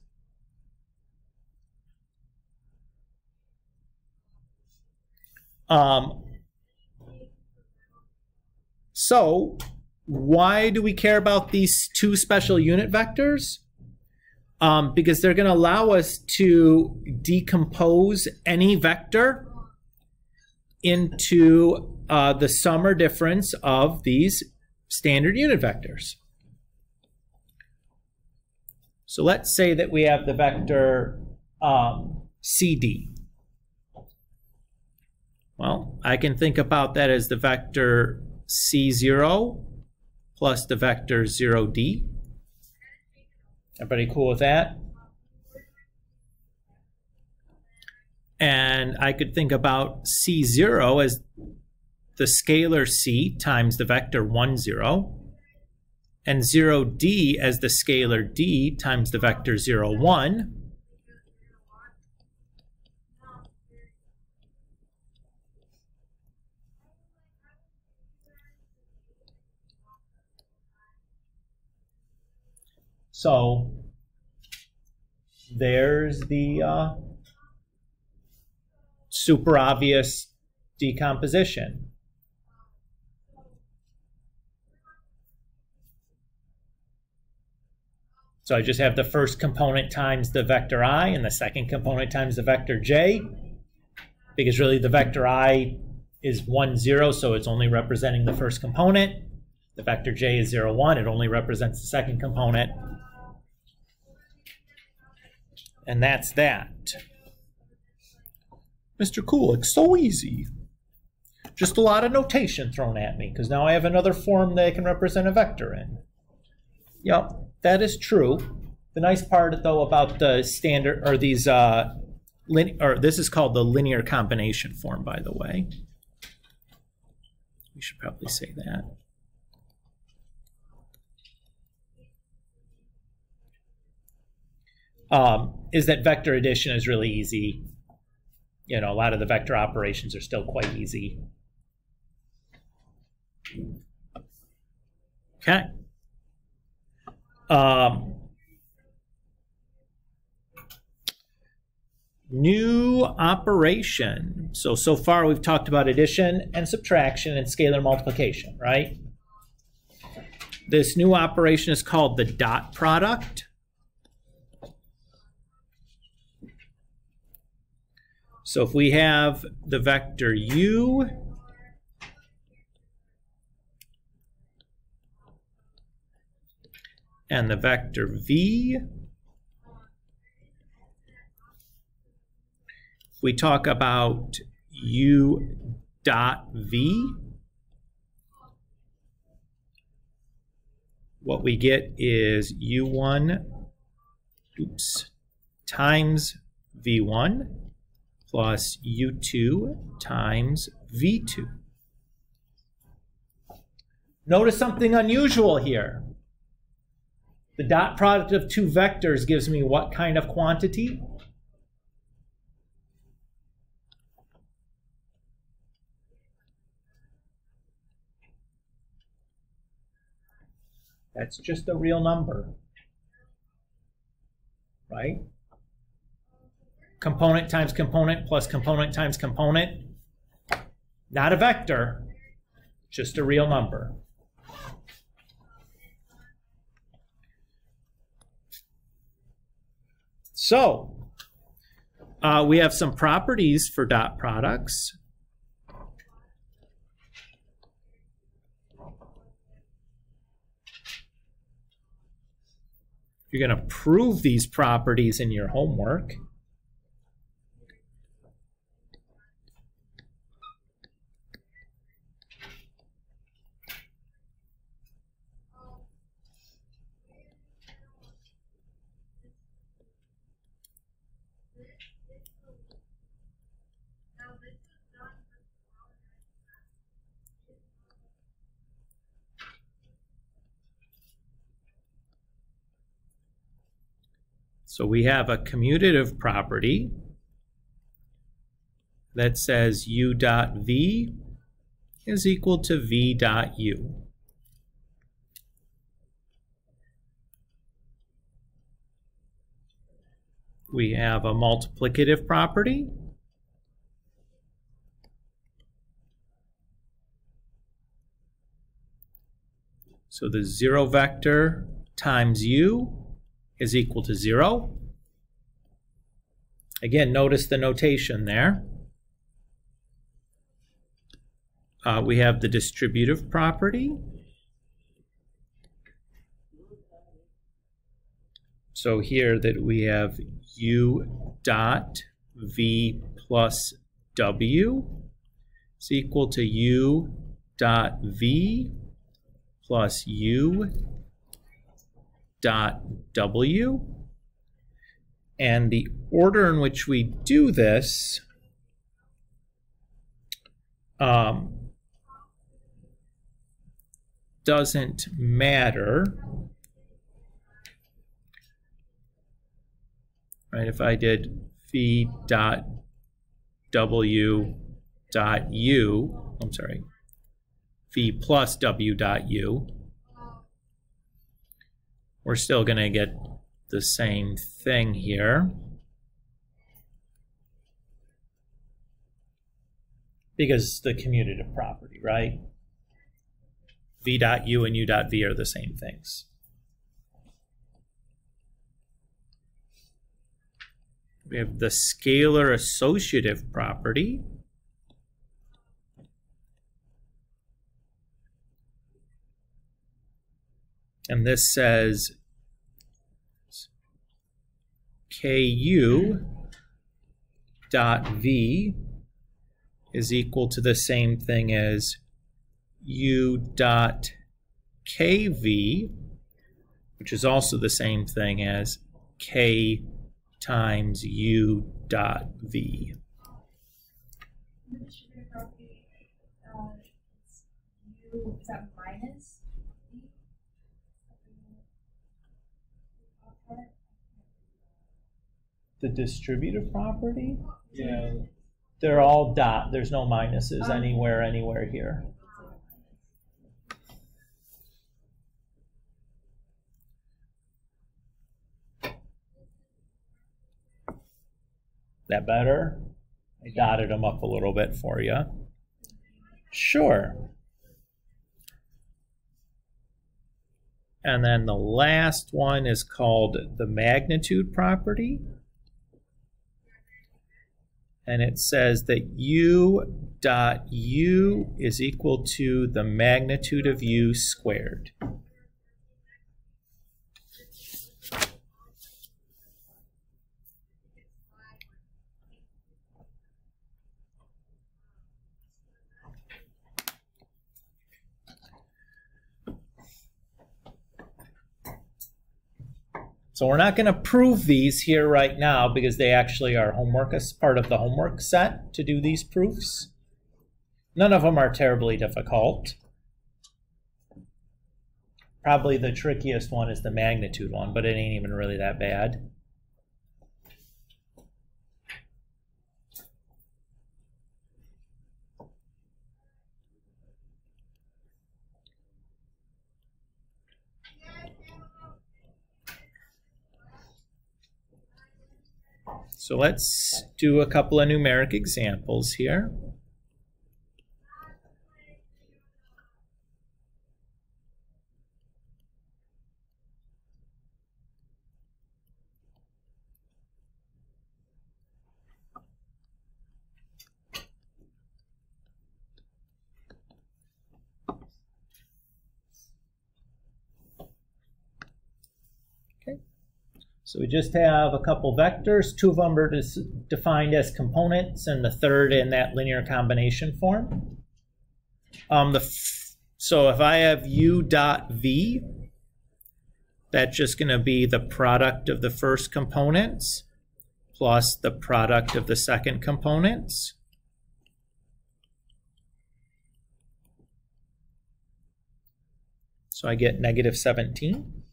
Um, so why do we care about these two special unit vectors? Um, because they're going to allow us to decompose any vector into uh, the sum or difference of these standard unit vectors. So let's say that we have the vector um, CD. Well, I can think about that as the vector C0 plus the vector 0D. Everybody cool with that? And I could think about C0 as the scalar C times the vector 1, 0, and 0D as the scalar D times the vector 0, 1. So there's the uh, super obvious decomposition. So I just have the first component times the vector i and the second component times the vector j because really the vector i is 1, 0, so it's only representing the first component. The vector j is 0, 1, it only represents the second component. And that's that. Mr. Kulick, so easy. Just a lot of notation thrown at me, because now I have another form that I can represent a vector in. Yep, that is true. The nice part, though, about the standard, or these, uh, or this is called the linear combination form, by the way. We should probably say that. Um, is that vector addition is really easy. You know, a lot of the vector operations are still quite easy. Okay. Um, new operation. So, so far we've talked about addition and subtraction and scalar multiplication, right? This new operation is called the dot product. So if we have the vector u and the vector v, if we talk about u dot v, what we get is u1 oops, times v1 plus u2 times v2. Notice something unusual here. The dot product of two vectors gives me what kind of quantity? That's just a real number, right? Component times component plus component times component. Not a vector, just a real number. So, uh, we have some properties for dot products. You're going to prove these properties in your homework. So we have a commutative property that says u dot v is equal to v dot u. We have a multiplicative property So the zero vector times u is equal to 0. Again, notice the notation there. Uh, we have the distributive property. So here that we have u dot v plus w is equal to u dot v plus u dot w. And the order in which we do this um, doesn't matter. Right, if I did v dot w dot u, I'm sorry, v plus w dot u, we're still going to get the same thing here. Because the commutative property, right? v dot u and u dot v are the same things. We have the scalar associative property. And this says ku dot v is equal to the same thing as u dot kv, which is also the same thing as k times u dot v. Uh, is that minus The distributive property? Yeah. They're all dot. There's no minuses um, anywhere, anywhere here. That better? I dotted them up a little bit for you. Sure. And then the last one is called the magnitude property and it says that u dot u is equal to the magnitude of u squared. So we're not going to prove these here right now because they actually are homework as part of the homework set to do these proofs. None of them are terribly difficult. Probably the trickiest one is the magnitude one, but it ain't even really that bad. So let's do a couple of numeric examples here. Just have a couple vectors. Two of them are defined as components, and the third in that linear combination form. Um, the so if I have u dot v, that's just going to be the product of the first components plus the product of the second components. So I get negative 17.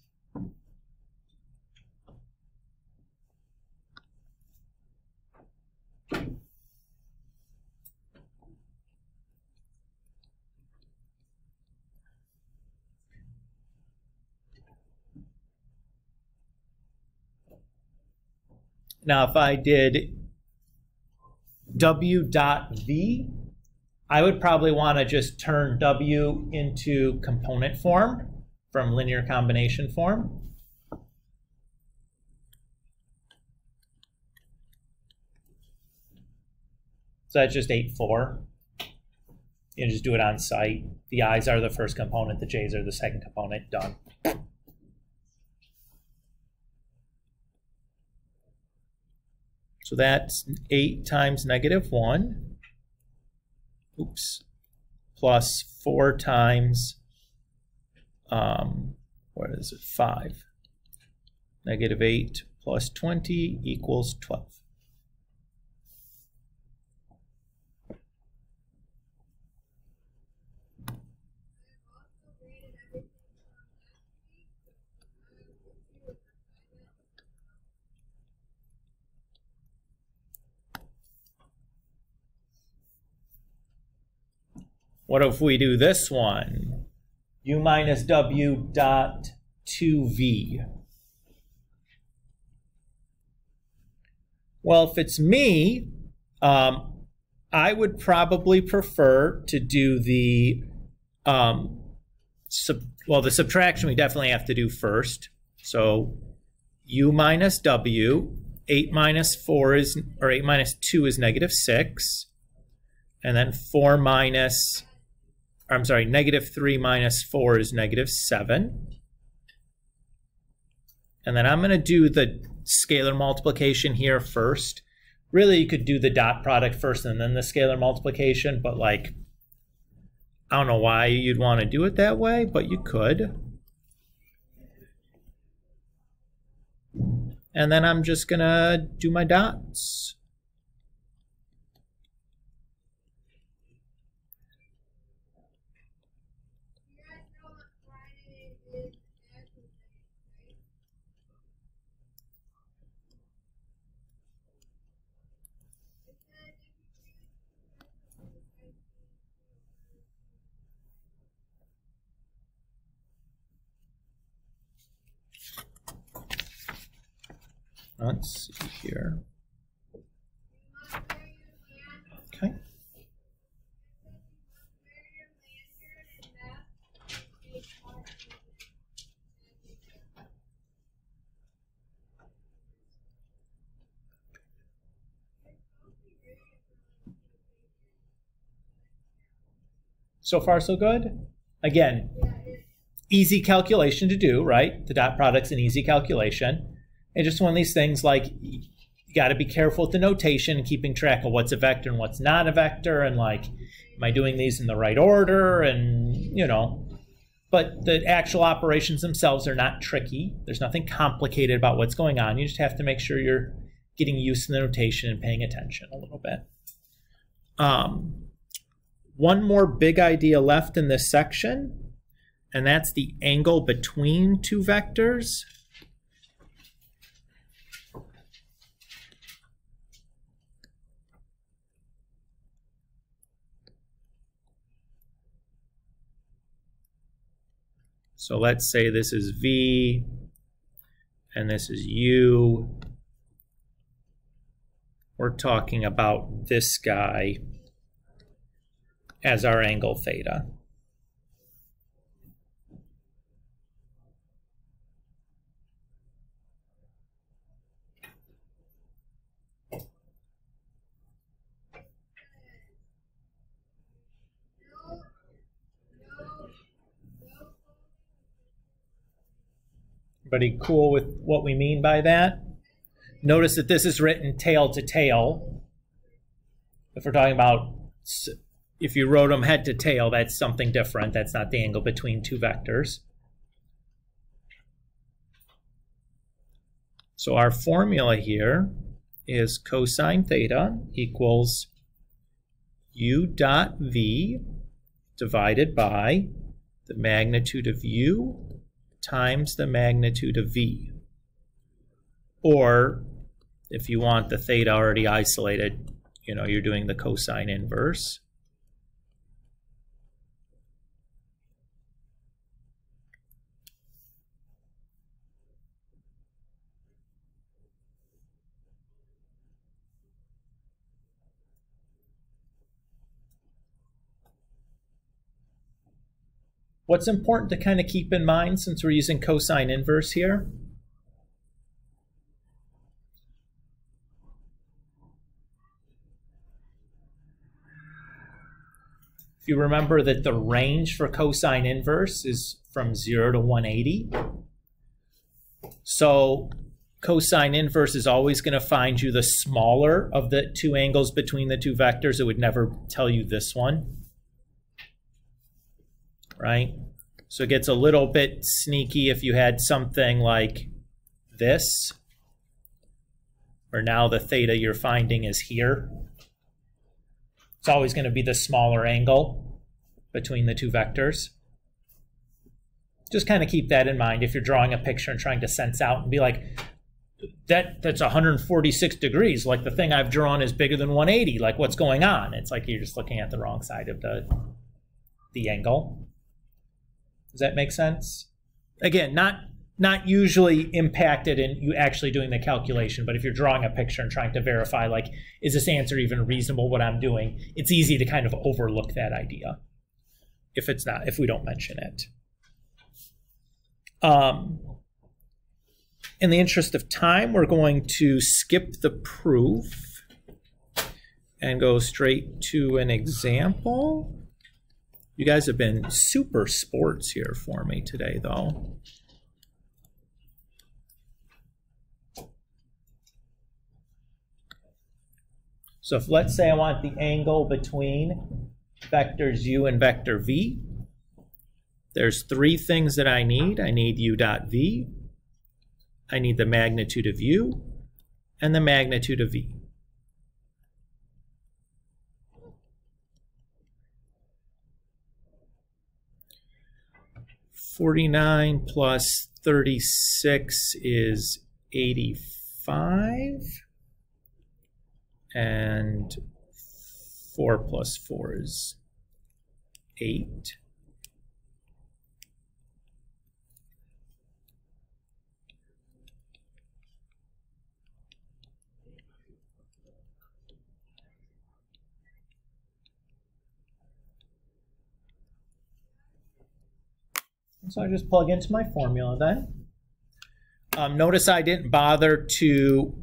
Now, if I did w dot v, I would probably want to just turn w into component form from linear combination form. So that's just 8, 4. You just do it on site. The i's are the first component, the j's are the second component, done. So that's 8 times negative 1, oops, plus 4 times, um, what is it, 5. Negative 8 plus 20 equals 12. What if we do this one? u minus w dot 2v. Well, if it's me, um, I would probably prefer to do the, um, well, the subtraction we definitely have to do first. So u minus w, 8 minus 4 is, or 8 minus 2 is negative 6. And then 4 minus I'm sorry, negative 3 minus 4 is negative 7. And then I'm going to do the scalar multiplication here first. Really, you could do the dot product first and then the scalar multiplication, but like, I don't know why you'd want to do it that way, but you could. And then I'm just going to do my dots. Let's see here. Okay. So far, so good. Again, easy calculation to do, right? The dot product's an easy calculation. And just one of these things like you got to be careful with the notation and keeping track of what's a vector and what's not a vector and like am I doing these in the right order and you know but the actual operations themselves are not tricky. There's nothing complicated about what's going on. You just have to make sure you're getting used to the notation and paying attention a little bit. Um, one more big idea left in this section, and that's the angle between two vectors. So let's say this is V and this is U. we're talking about this guy as our angle theta. Everybody cool with what we mean by that? Notice that this is written tail to tail. If we're talking about, if you wrote them head to tail, that's something different. That's not the angle between two vectors. So our formula here is cosine theta equals u dot v divided by the magnitude of u times the magnitude of v. Or if you want the theta already isolated, you know, you're doing the cosine inverse. What's important to kind of keep in mind since we're using cosine inverse here? If you remember that the range for cosine inverse is from 0 to 180. So cosine inverse is always going to find you the smaller of the two angles between the two vectors. It would never tell you this one right? So it gets a little bit sneaky if you had something like this, where now the theta you're finding is here. It's always going to be the smaller angle between the two vectors. Just kind of keep that in mind if you're drawing a picture and trying to sense out and be like, that that's 146 degrees. Like the thing I've drawn is bigger than 180. Like what's going on? It's like you're just looking at the wrong side of the the angle. Does that make sense? Again, not not usually impacted in you actually doing the calculation, but if you're drawing a picture and trying to verify, like, is this answer even reasonable what I'm doing? It's easy to kind of overlook that idea if it's not, if we don't mention it. Um, in the interest of time, we're going to skip the proof and go straight to an example. You guys have been super sports here for me today, though. So if let's say I want the angle between vectors u and vector v, there's three things that I need. I need u dot v, I need the magnitude of u, and the magnitude of v. 49 plus 36 is 85. And 4 plus 4 is 8. So I just plug into my formula then. Um, notice I didn't bother to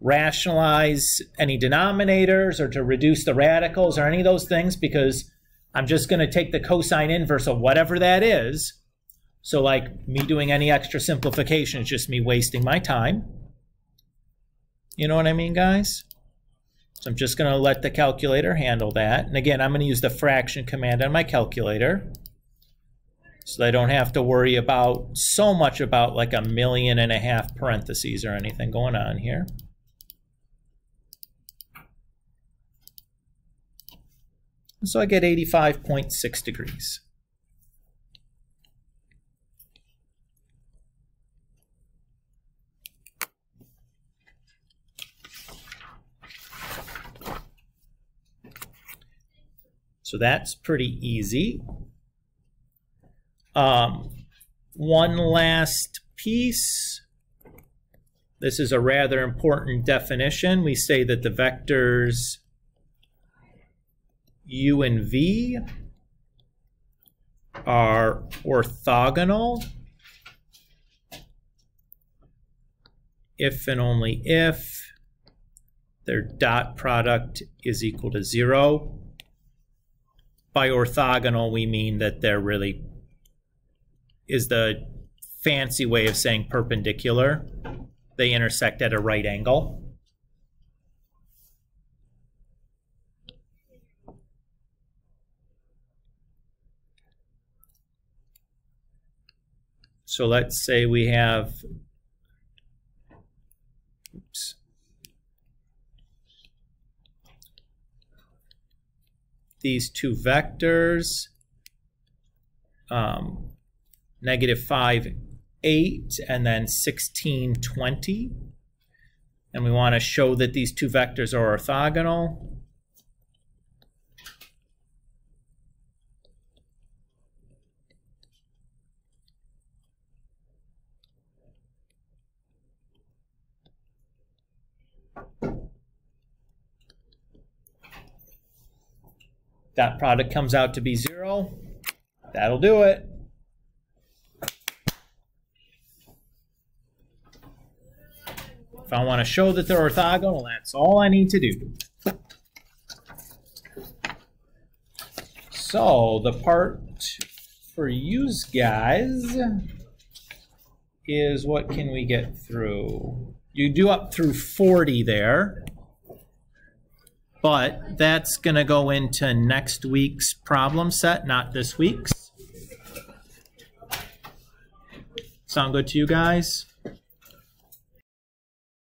rationalize any denominators or to reduce the radicals or any of those things because I'm just going to take the cosine inverse of whatever that is. So like me doing any extra simplification is just me wasting my time. You know what I mean, guys? So I'm just going to let the calculator handle that. And again, I'm going to use the fraction command on my calculator so they don't have to worry about so much about like a million and a half parentheses or anything going on here. So I get 85.6 degrees. So that's pretty easy. Um, one last piece. this is a rather important definition. We say that the vectors u and v are orthogonal if and only if their dot product is equal to zero. By orthogonal, we mean that they're really is the fancy way of saying perpendicular. They intersect at a right angle. So let's say we have oops, these two vectors, um, negative 5, 8, and then 16, 20. And we want to show that these two vectors are orthogonal. That product comes out to be 0. That'll do it. If I want to show that they're orthogonal, that's all I need to do. So the part for you guys is what can we get through? You do up through 40 there, but that's going to go into next week's problem set, not this week's. Sound good to you guys?